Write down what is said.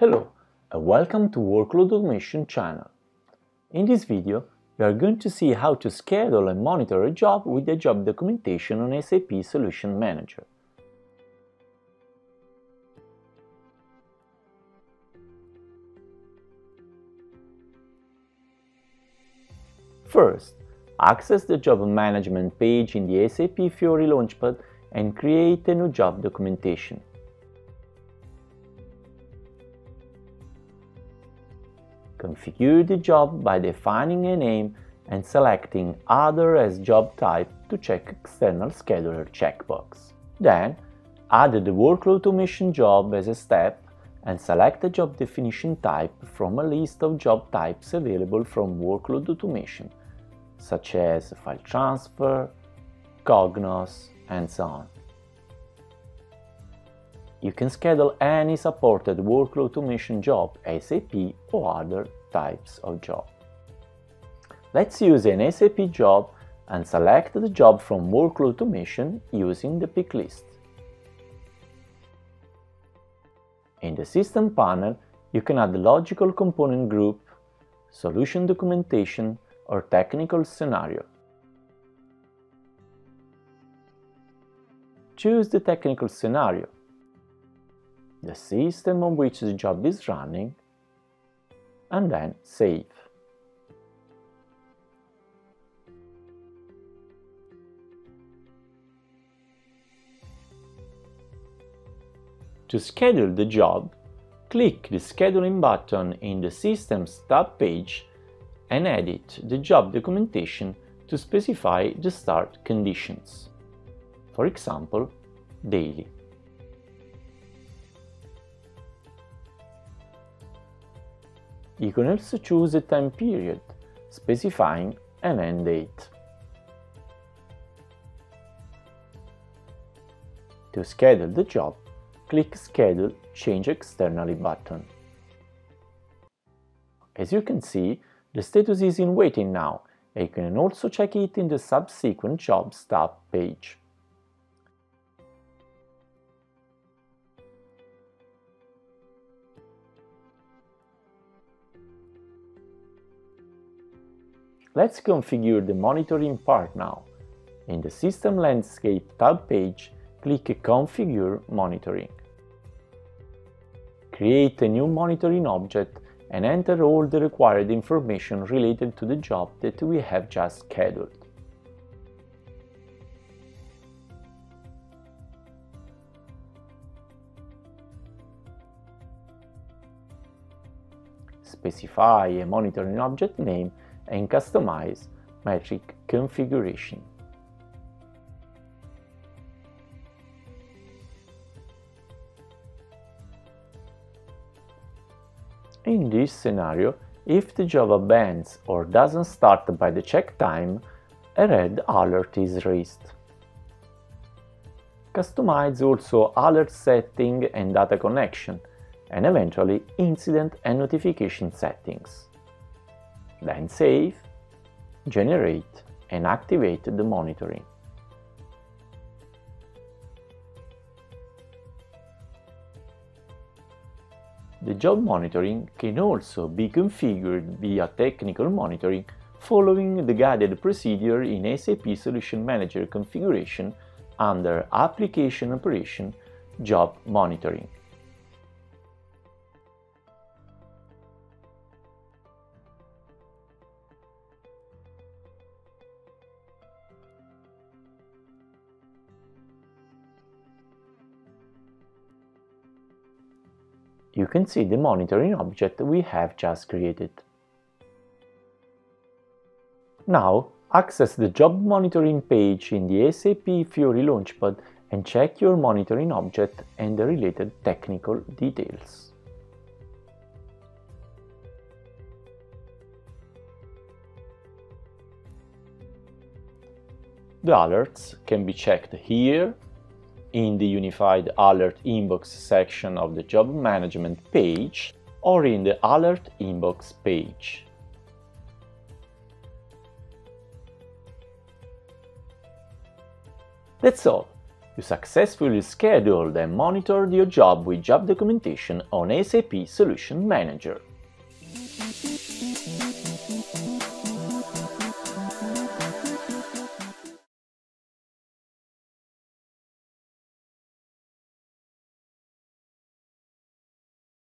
Hello and welcome to Workload Automation channel. In this video, we are going to see how to schedule and monitor a job with the job documentation on SAP Solution Manager. First, access the job management page in the SAP Fiori Launchpad and create a new job documentation. Configure the job by defining a name and selecting Other as job type to check External Scheduler checkbox. Then, add the Workload Automation job as a step and select the job definition type from a list of job types available from Workload Automation, such as file transfer, Cognos, and so on. You can schedule any supported workload automation job, SAP or other types of job. Let's use an SAP job and select the job from workload automation using the pick list. In the System panel, you can add logical component group, solution documentation, or technical scenario. Choose the technical scenario the system on which the job is running, and then save. To schedule the job, click the Scheduling button in the Systems tab page and edit the job documentation to specify the start conditions. For example, daily. You can also choose a time period, specifying an end date. To schedule the job, click Schedule Change Externally button. As you can see, the status is in waiting now, and you can also check it in the Subsequent Jobs tab page. Let's configure the monitoring part now. In the System Landscape tab page, click Configure Monitoring. Create a new monitoring object and enter all the required information related to the job that we have just scheduled. Specify a monitoring object name and customize metric configuration. In this scenario, if the job abends or doesn't start by the check time, a red alert is raised. Customize also alert setting and data connection, and eventually incident and notification settings then save, generate and activate the monitoring. The job monitoring can also be configured via technical monitoring following the guided procedure in SAP Solution Manager configuration under Application Operation Job Monitoring. You can see the monitoring object we have just created. Now, access the job monitoring page in the SAP Fiori Launchpad and check your monitoring object and the related technical details. The alerts can be checked here in the Unified Alert Inbox section of the Job Management page or in the Alert Inbox page. That's all. You successfully scheduled and monitored your job with job documentation on SAP Solution Manager.